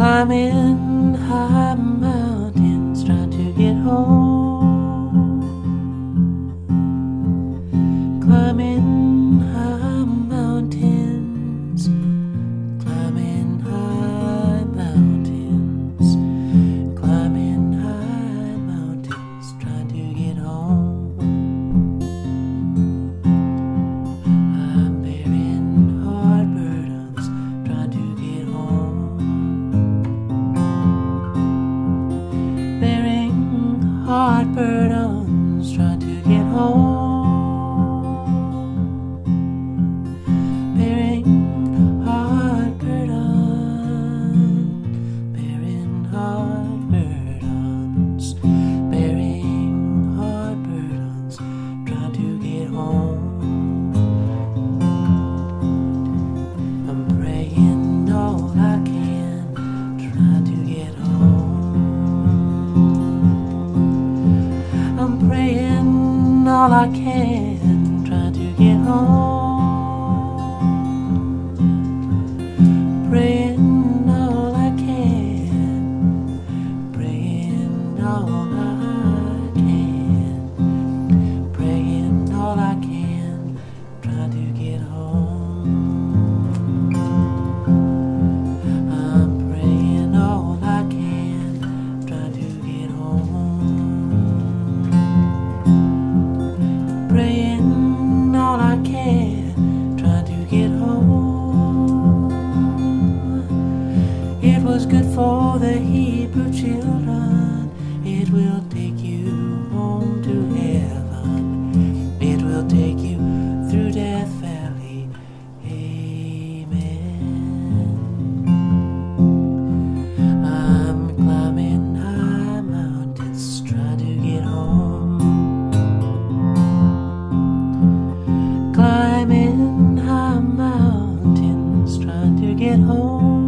Climbing high mountains, trying to get home. Climbing Bearing all I can, trying to get home. Was good for the Hebrew children. It will take you home to heaven. It will take you through Death Valley. Amen. I'm climbing high mountains, trying to get home. Climbing high mountains, trying to get home.